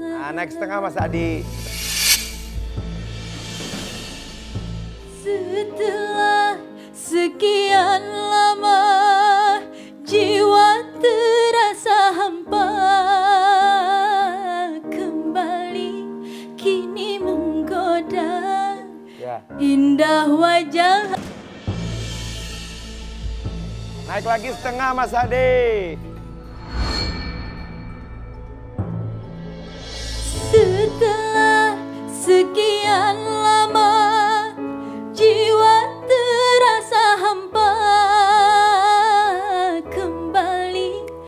Nah, naik setengah Mas Adi. Setelah sekian lama jiwa terasa hampa kembali kini menggoda Ya. indah wajah Naik lagi setengah Mas Adi. sekian lama